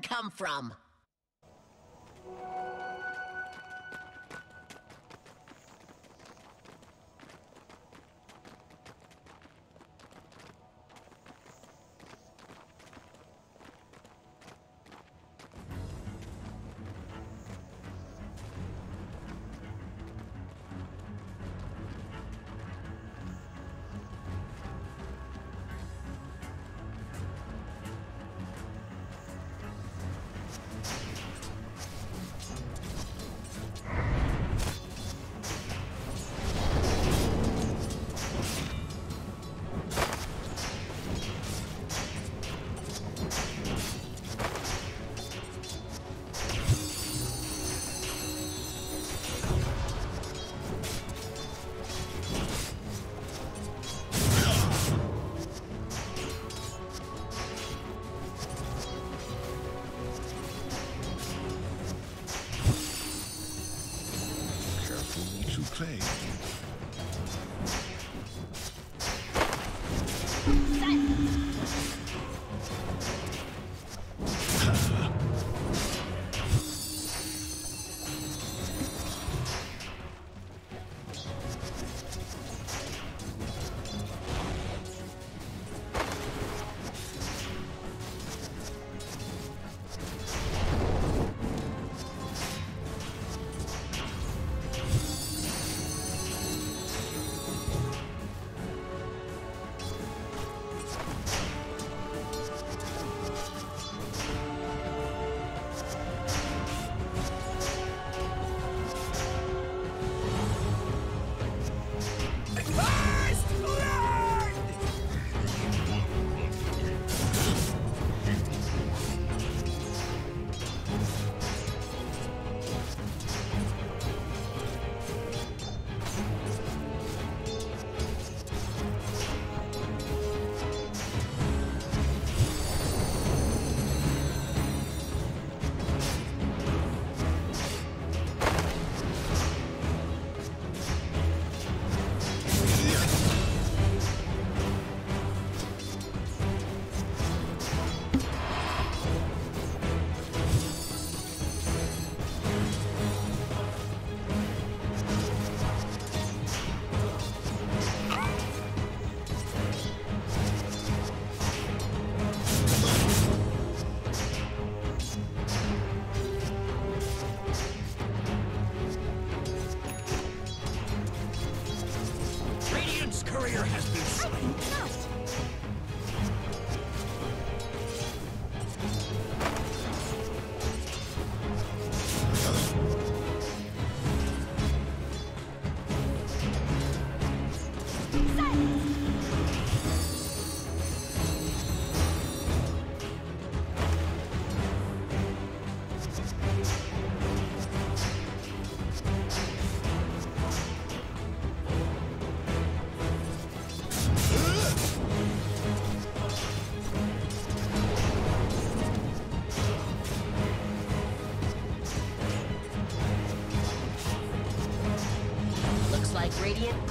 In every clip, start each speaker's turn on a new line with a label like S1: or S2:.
S1: come from?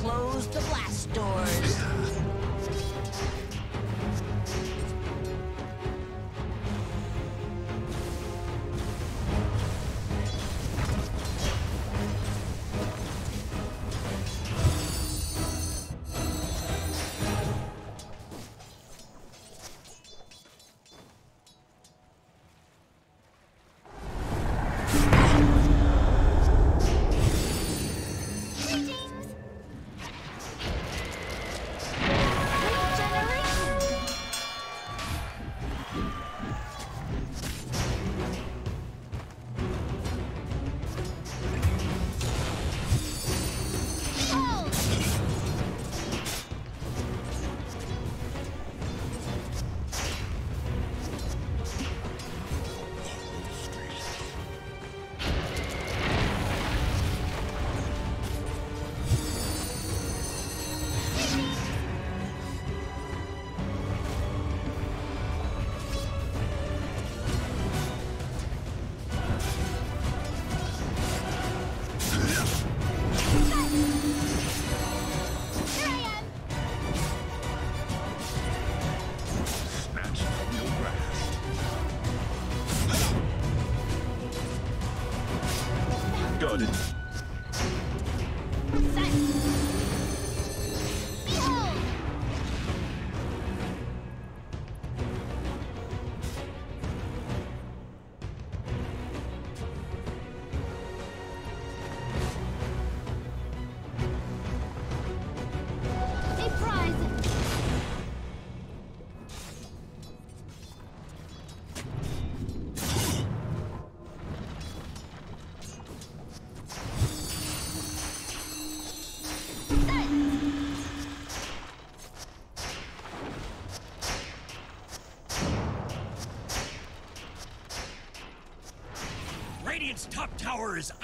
S1: Closed the
S2: good.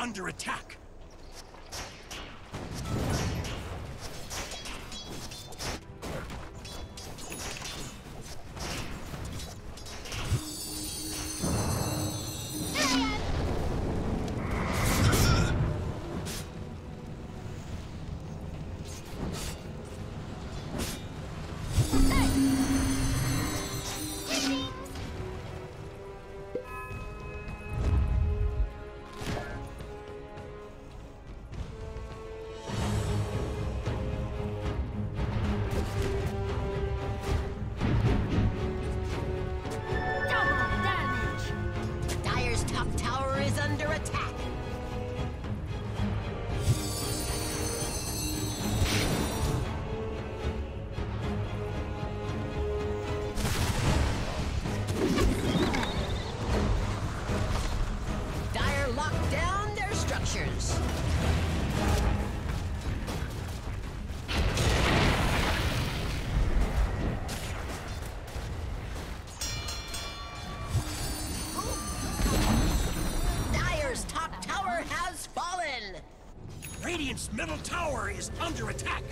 S2: Under attack.
S3: Tower is under attack.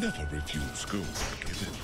S1: Never refuse gold given.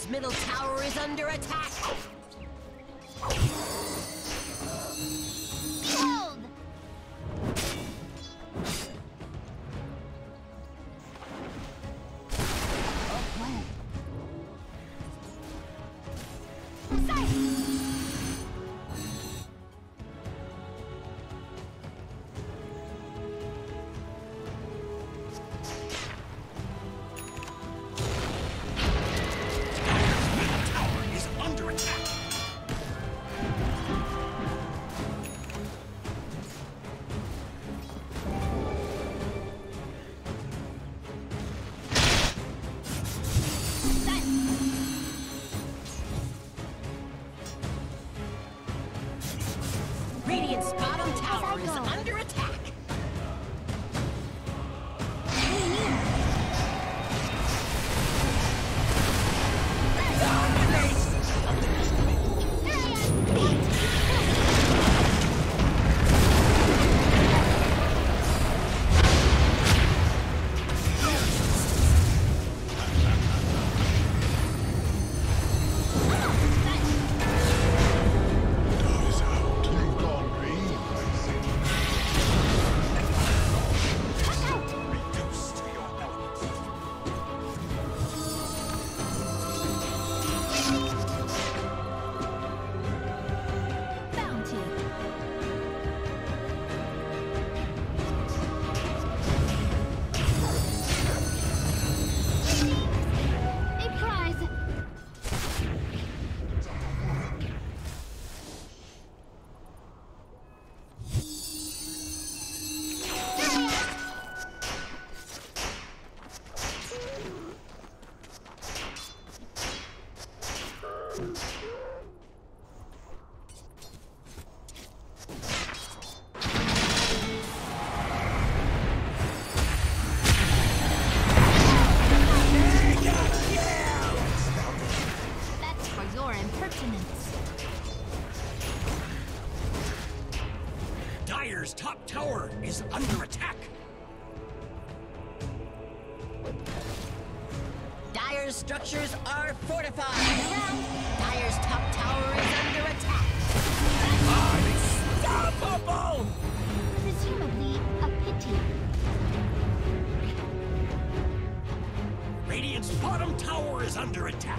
S3: Radiant's middle tower is under attack.
S2: Dire's top tower is under attack.
S3: Dire's structures are fortified. Dire's top tower is under attack.
S2: Unstoppable!
S4: Presumably a pity.
S2: Radiant's bottom tower is under attack.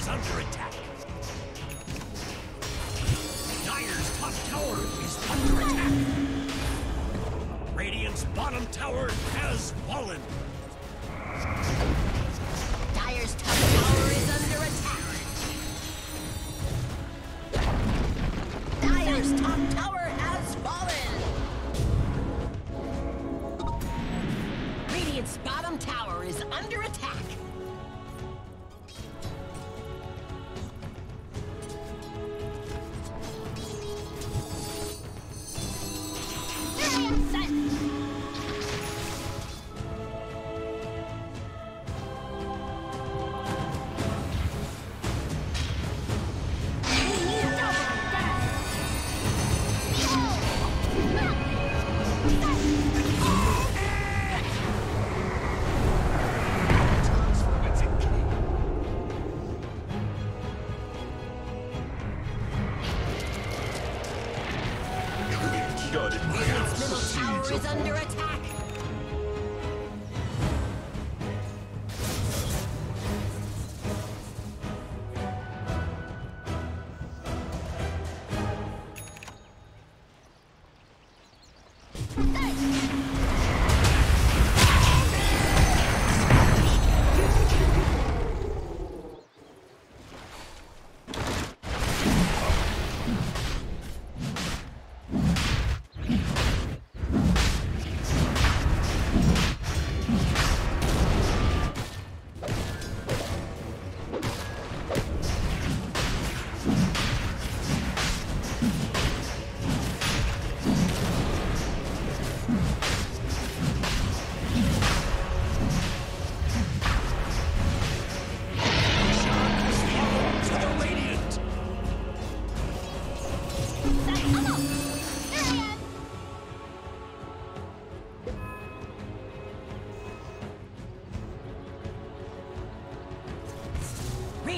S2: Is under attack.
S4: 带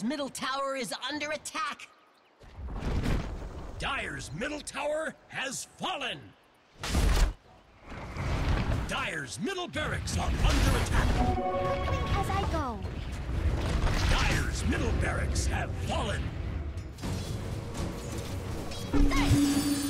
S3: Dire's middle tower is under attack.
S2: Dire's middle tower has fallen. Dire's middle barracks are under attack.
S4: Quickly as I go.
S2: Dire's middle barracks have fallen.
S4: Dire's